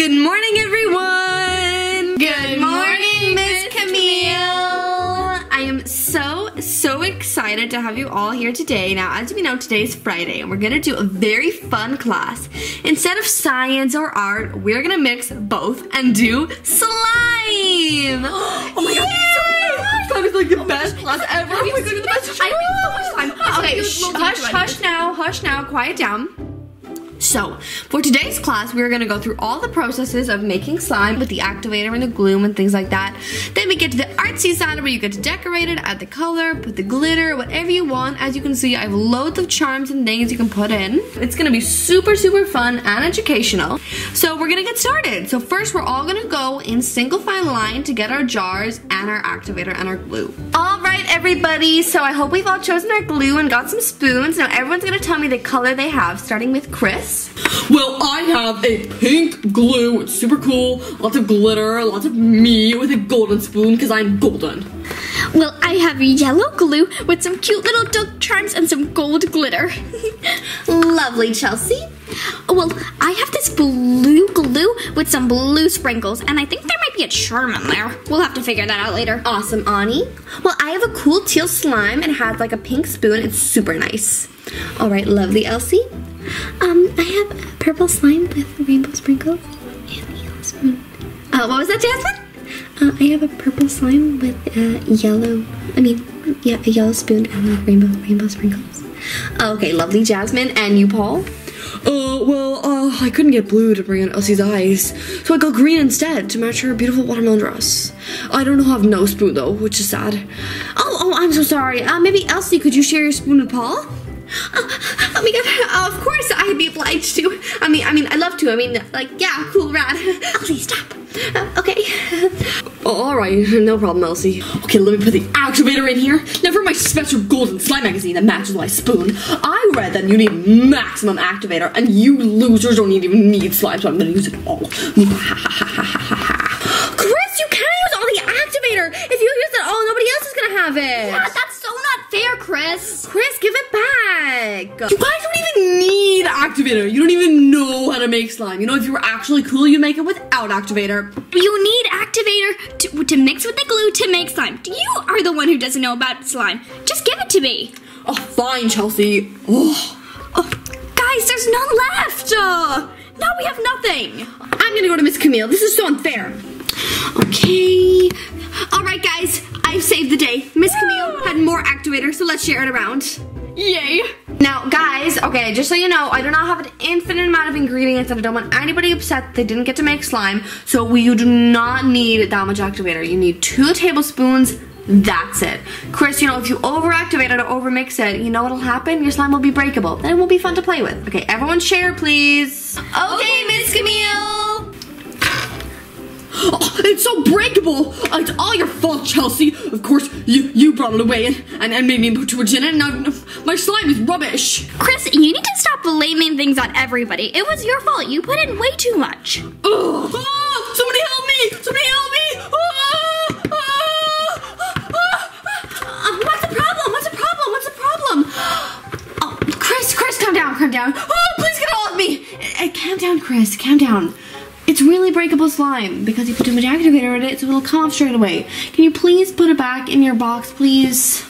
Good morning, everyone. Good morning, Miss Camille. I am so, so excited to have you all here today. Now, as we know, today is Friday, and we're gonna do a very fun class. Instead of science or art, we're gonna mix both and do slime. oh my god, slime is like the oh best class ever. Oh my god, the best. I make so much slime. Okay, hush, hush now, hush now, quiet down. So, for today's class, we're gonna go through all the processes of making slime with the activator and the glue and things like that. Then we get to the artsy side where you get to decorate it, add the color, put the glitter, whatever you want. As you can see, I have loads of charms and things you can put in. It's gonna be super, super fun and educational. So we're gonna get started. So first, we're all gonna go in single file line to get our jars and our activator and our glue. All right, everybody. So I hope we've all chosen our glue and got some spoons. Now everyone's gonna tell me the color they have, starting with Chris. Well, I have a pink glue. It's super cool. Lots of glitter, lots of me with a golden spoon because I'm golden. Well, I have a yellow glue with some cute little duck charms and some gold glitter. Lovely, Chelsea. Oh, well, I have this blue glue with some blue sprinkles, and I think there might be a charm in there. We'll have to figure that out later. Awesome, Annie. Well, I have a cool teal slime. It has like a pink spoon. It's super nice. All right, lovely, Elsie. Um, I have purple slime with rainbow sprinkles and a yellow spoon. Uh, what was that, Jasmine? Uh, I have a purple slime with uh, yellow, I mean, yeah, a yellow spoon and rainbow rainbow sprinkles. Okay, lovely, Jasmine. And you, Paul? Uh, well, uh, I couldn't get blue to bring in Elsie's eyes, so I got green instead to match her beautiful watermelon dress. I don't have no spoon though, which is sad. Oh, oh, I'm so sorry. Uh, maybe Elsie, could you share your spoon with Paul? Oh, oh my god, of course I'd be obliged to. I mean, I mean, I love to. I mean, like, yeah, cool, rad. Elsie, stop. Uh, okay. All right, no problem, Elsie. Okay, let me put the activator in here. Now for my special golden slime magazine that matches my spoon, I read that you need maximum activator, and you losers don't even need slime, so I'm gonna use it all. Chris, you can't use all the activator. If you use it all, nobody else is gonna have it. Yeah, that's so not fair, Chris. Chris, give it back. You guys don't even need activator. You don't even know how to make slime. You know, if you were actually cool, you make it without activator. You need activator to, to mix with the glue to make slime. You are the one who doesn't know about slime. Just give it to me. Oh, fine, Chelsea. Oh. Oh, guys, there's none left. Uh, now we have nothing. I'm gonna go to Miss Camille. This is so unfair. Okay. All right, guys. I've saved the day. Miss Camille had more activator, so let's share it around. Yay. Now, guys, okay, just so you know, I do not have an infinite amount of ingredients and I don't want anybody upset they didn't get to make slime. So we, you do not need that much activator. You need two tablespoons. That's it. Chris, you know, if you overactivate it or overmix it, you know what'll happen? Your slime will be breakable. Then it won't be fun to play with. Okay, everyone share, please. Okay, Miss Camille. Oh, it's so breakable! Uh, it's all your fault, Chelsea. Of course, you you brought it away and, and, and made me put too much in it. Now my slime is rubbish. Chris, you need to stop blaming things on everybody. It was your fault. You put in way too much. Ugh. Ah, somebody help me! Somebody help me! Ah, ah. Uh, what's the problem? What's the problem? What's the problem? Oh, Chris, Chris, calm down, calm down. Oh, please get all of me. Uh, calm down, Chris, calm down. It's really breakable slime because you put too much activator in it, so it'll come off straight away. Can you please put it back in your box, please?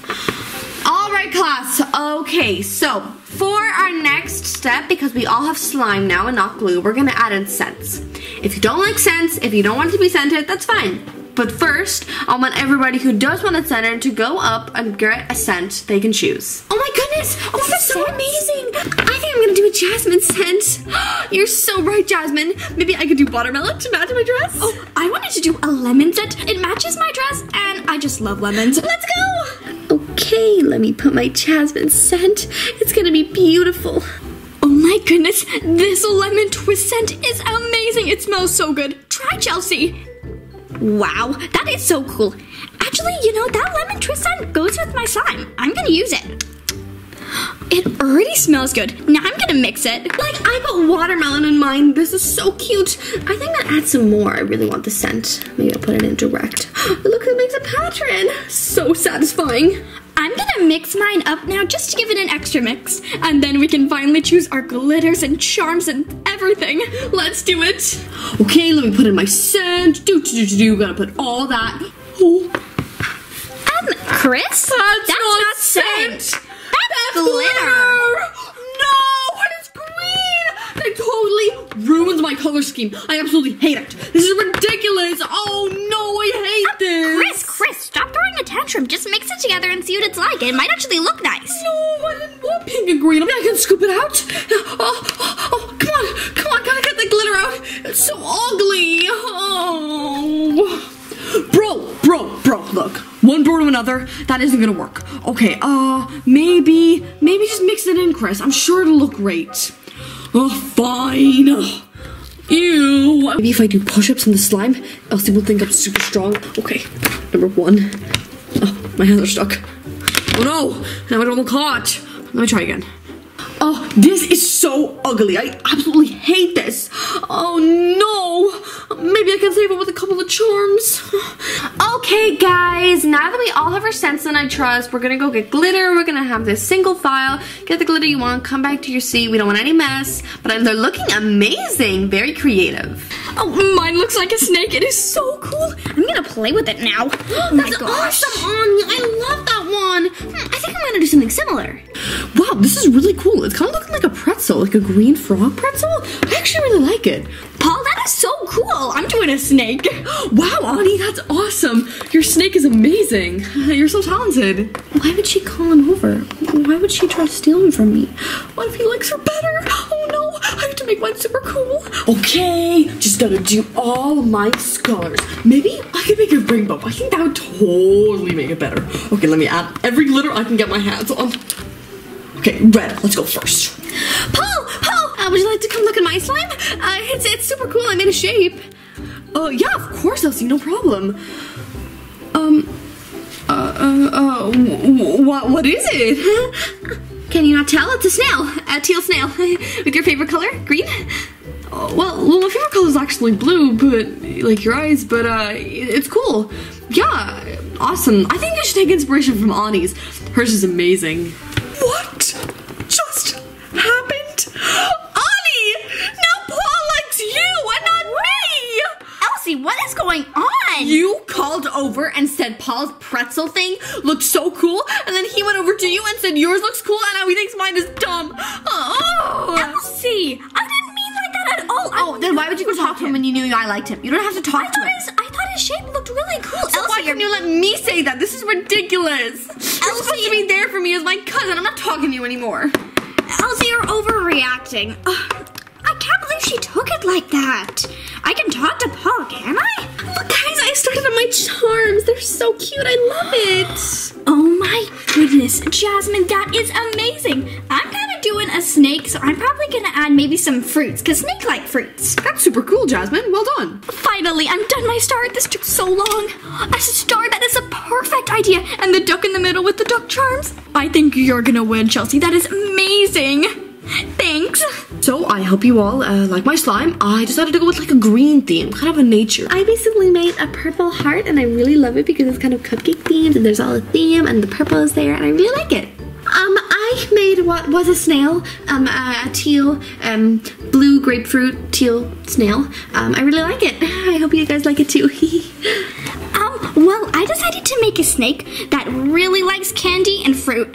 All right, class. Okay, so for our next step, because we all have slime now and not glue, we're gonna add in scents. If you don't like scents, if you don't want it to be scented, that's fine. But first, I want everybody who does want it scented to go up and get a scent they can choose. Oh my goodness! Oh, this is so amazing! I think I'm gonna do a jasmine scent. You're so right, Jasmine. Maybe I could do watermelon to match my dress. Oh, I wanted to do a lemon scent. It matches my dress, and I just love lemons. let's go! Okay, let me put my jasmine scent. It's gonna be beautiful. Oh my goodness, this lemon twist scent is amazing. It smells so good. Try Chelsea. Wow, that is so cool. Actually, you know, that lemon twist scent goes with my slime. I'm gonna use it. It already smells good. Now I'm gonna mix it. Like, I put watermelon in mine. This is so cute. I think I'll add some more. I really want the scent. Maybe I'll put it in direct. Look who makes a pattern. So satisfying. I'm gonna mix mine up now just to give it an extra mix. And then we can finally choose our glitters and charms and everything. Let's do it. Okay, let me put in my scent. Do do do do. Gotta put all that. Oh, Um, Chris? that's, not, not scent. scent. Glitter. No, and it's green. That totally ruins my color scheme. I absolutely hate it. This is ridiculous. Oh no, I hate this. Chris, Chris, stop throwing a tantrum. Just mix it together and see what it's like. It might actually look nice. No, I didn't want pink and green. I mean, I can scoop it out. Oh, oh, oh, come on, come on, gotta get the glitter out. It's so ugly. Oh. Bro, bro, bro, look. Another, that isn't gonna work. Okay, uh, maybe, maybe just mix it in, Chris. I'm sure it'll look great. Oh, fine. Ew. Maybe if I do push-ups in the slime, Elsie will think I'm super strong. Okay, number one. Oh, my hands are stuck. Oh no! Now I don't look hot. Let me try again. Oh, this is so ugly. I absolutely hate this. Oh no! Maybe I can save it with a couple of charms. Okay, guys, now that we all have our scents and I trust, we're gonna go get glitter. We're gonna have this single file. Get the glitter you want, come back to your seat. We don't want any mess, but they're looking amazing. Very creative. Oh, mine looks like a snake. It is so cool. I'm gonna play with it now. Oh my That's gosh. awesome, Anya. I love that one. Hmm, I think I'm gonna do something similar. Wow, this is really cool. It's kind of looking like a pretzel, like a green frog pretzel. I actually really like it. That is so cool. I'm doing a snake. Wow, Annie, that's awesome. Your snake is amazing. You're so talented. Why would she call him over? Why would she try to steal him from me? What if he likes her better? Oh no, I have to make mine super cool. Okay, just gotta do all my colors. Maybe I could make a rainbow. I think that would totally make it better. Okay, let me add every glitter I can get my hands on. Okay, red, let's go first. Paul, would you like to come look at my slime? Uh, it's it's super cool. I made a shape. Uh, yeah, of course, Elsie, no problem. Um, uh, uh, uh, what, what is it? Can you not tell? It's a snail, a teal snail, with your favorite color, green. Oh, well, well, my favorite color is actually blue, but like your eyes. But uh, it's cool. Yeah, awesome. I think I should take inspiration from Annie's. Hers is amazing. What just happened? Annie! Now Paul likes you and not me. Elsie, what is going on? You called over and said Paul's pretzel thing looked so cool, and then he went over to you and said yours looks cool, and now he thinks mine is dumb. Oh. Elsie, I didn't mean like that at all. Oh, then why would you go talk to him when you knew I liked him? You don't have to talk I to him. his, I thought his shape looked really cool. So why Elsie, can you let me say that? This is ridiculous. Elsie, You're supposed to be there for me as my cousin. I'm not talking to you anymore. Elsie, you're overreacting. Ugh, I she took it like that. I can talk to Paul, can I? Look, guys, I started on my charms. They're so cute. I love it. Oh my goodness, Jasmine, that is amazing. I'm kind of doing a snake, so I'm probably gonna add maybe some fruits, because snake like fruits. That's super cool, Jasmine. Well done. Finally, I'm done my star. This took so long. A star, that is a perfect idea. And the duck in the middle with the duck charms. I think you're gonna win, Chelsea. That is amazing. Thanks. So I hope you all uh, like my slime. I decided to go with like a green theme, kind of a nature. I basically made a purple heart and I really love it because it's kind of cupcake themed and there's all a theme and the purple is there and I really like it. Um, I made what was a snail, um, a teal, um, blue grapefruit teal snail. Um, I really like it. I hope you guys like it too. I decided to make a snake that really likes candy and fruit.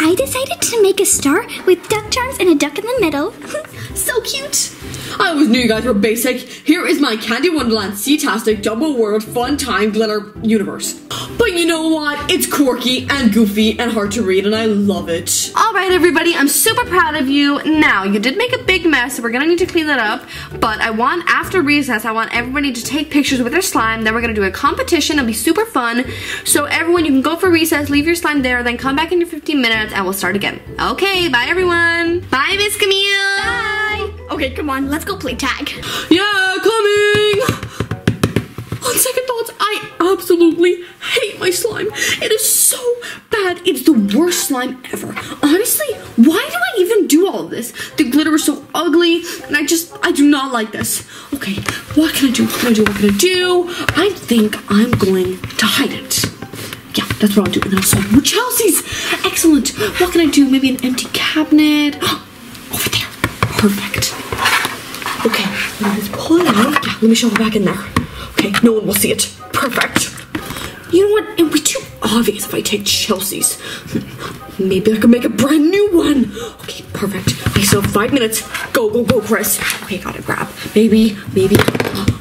I decided to make a star with duck charms and a duck in the middle. So cute. I always knew you guys were basic. Here is my Candy Wonderland Sea-tastic Double World Fun Time Glitter Universe. But you know what? It's quirky and goofy and hard to read and I love it. All right, everybody, I'm super proud of you. Now, you did make a big mess, so we're gonna need to clean that up. But I want, after recess, I want everybody to take pictures with their slime. Then we're gonna do a competition. It'll be super fun. So everyone, you can go for recess, leave your slime there, then come back in your 15 minutes, and we'll start again. Okay, bye everyone. Bye, Miss Camille. Bye. Okay, come on, let's go play tag. Yeah, coming! On second thoughts, I absolutely hate my slime. It is so bad. It's the worst slime ever. Honestly, why do I even do all this? The glitter is so ugly, and I just, I do not like this. Okay, what can I do? What can I do? What can I do? I think I'm going to hide it. Yeah, That's what I'll do. And more Chelsea's. Excellent. What can I do? Maybe an empty cabinet. Over there. Perfect. Okay, let me just pull it out. Yeah, let me shove it back in there. Okay, no one will see it. Perfect. You know what? It would be too obvious if I take Chelsea's. Maybe I can make a brand new one. Okay, perfect. I still have five minutes. Go, go, go, Chris. Okay, gotta grab. Maybe, maybe.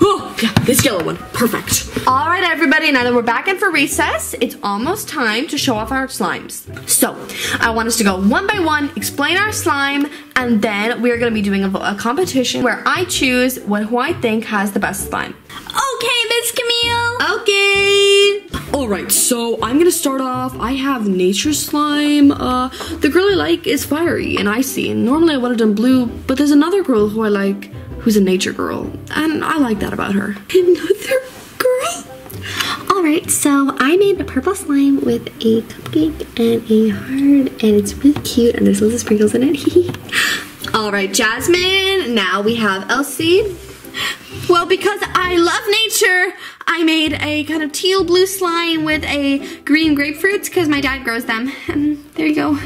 Oh, yeah, this yellow one. Perfect. All right, everybody, now that we're back in for recess, it's almost time to show off our slimes. So, I want us to go one by one, explain our slime, and then we're gonna be doing a, a competition where I choose what, who I think has the best slime. Okay, Miss. Okay. All right, so I'm gonna start off. I have nature slime. Uh, the girl I like is fiery and icy, and normally I would have done blue, but there's another girl who I like who's a nature girl, and I like that about her. Another girl? All right, so I made a purple slime with a cupcake and a heart, and it's really cute, and there's lots of sprinkles in it. All right, Jasmine, now we have Elsie. Well, because I love nature, I made a kind of teal blue slime with a green grapefruits because my dad grows them. And there you go.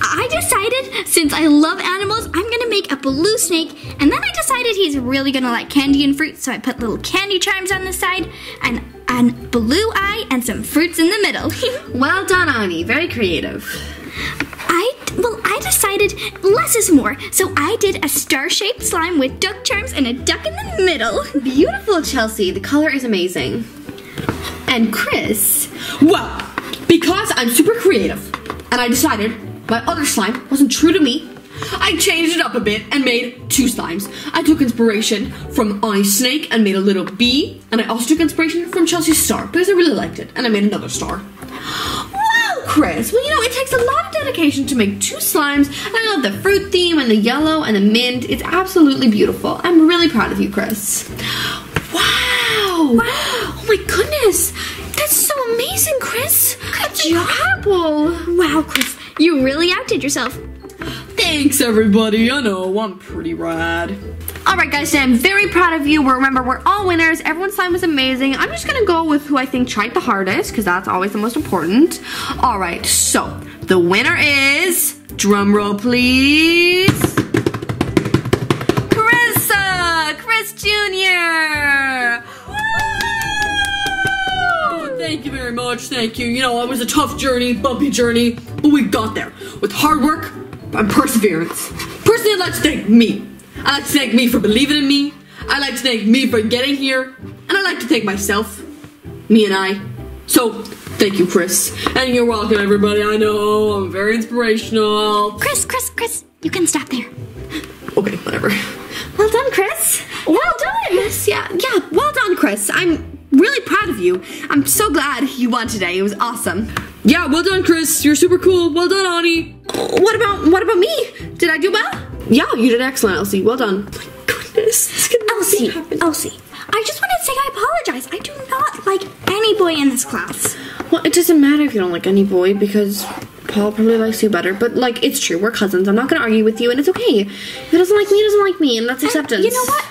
I decided since I love animals, I'm gonna make a blue snake, and then I decided he's really gonna like candy and fruit, so I put little candy charms on the side and and blue eye and some fruits in the middle. Well done, Annie. Very creative. I well, I decided less is more, so I did a star-shaped slime with duck charms and a duck in the middle. Beautiful, Chelsea. The color is amazing. And Chris, Well, because I'm super creative, and I decided my other slime wasn't true to me, I changed it up a bit and made two slimes. I took inspiration from Annie's snake and made a little bee, and I also took inspiration from Chelsea's star because I really liked it, and I made another star. Chris. Well, you know, it takes a lot of dedication to make two slimes. I love the fruit theme and the yellow and the mint. It's absolutely beautiful. I'm really proud of you, Chris. Wow. Wow. Oh my goodness. That's so amazing, Chris. That's incredible. Wow, Chris, you really outdid yourself. Thanks, everybody. I know, I'm pretty rad. All right, guys, so I'm very proud of you. Remember, we're all winners. Everyone's slime was amazing. I'm just gonna go with who I think tried the hardest, because that's always the most important. All right, so the winner is, drum roll, please. Carissa, Chris Jr. Thank you very much. Thank you. You know, it was a tough journey, bumpy journey, but we got there with hard work and perseverance. Personally, let's thank me. I'd like to thank me for believing in me. I'd like to thank me for getting here. And I'd like to thank myself, me and I. So, thank you, Chris. And you're welcome, everybody. I know, I'm very inspirational. Chris, Chris, Chris, you can stop there. Okay, whatever. Well done, Chris. Well done. Yes, yeah, yeah. Well done, Chris. I'm really proud of you. I'm so glad you won today. It was awesome. Yeah, well done, Chris. You're super cool. Well done, Annie. What about what about me? Did I do well? Yeah, you did excellent, Elsie. Well done. My goodness. This could never Elsie. Elsie, I just wanted to say I apologize. I do not like any boy in this class. Well, it doesn't matter if you don't like any boy because Paul probably likes you better. But like, it's true. We're cousins. I'm not gonna argue with you, and it's okay. If he doesn't like me, he doesn't like me, and that's And acceptance. you know what?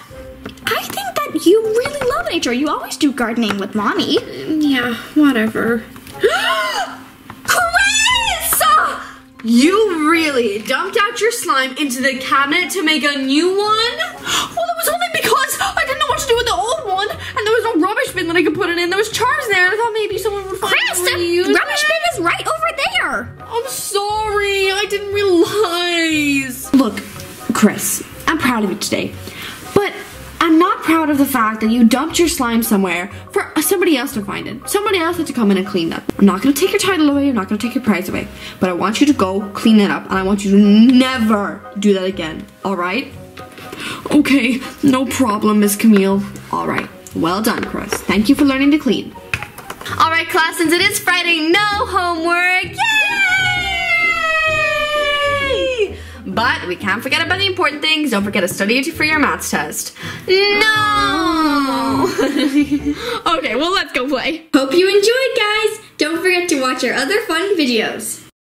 I think that you really love nature. You always do gardening with mommy. Yeah, whatever. You really dumped out your slime into the cabinet to make a new one? Well, it was only because I didn't know what to do with the old one, and there was no rubbish bin that I could put it in. There was charms there, and I thought maybe someone would find Chris, it the rubbish bin is right over there. I'm sorry, I didn't realize. Look, Chris, I'm proud of you today, but I'm not proud of the fact that you dumped your slime somewhere somebody else to find it. Somebody else had to come in and clean that. I'm not gonna take your title away, I'm not gonna take your prize away, but I want you to go clean it up, and I want you to never do that again, alright? Okay, no problem, Miss Camille. Alright, well done, Chris. Thank you for learning to clean. Alright, class, since it is Friday, no homework! Yay! But we can't forget about the important things. Don't forget to study for your maths test. No! Okay, well let's go play. Hope you enjoyed, guys! Don't forget to watch our other fun videos.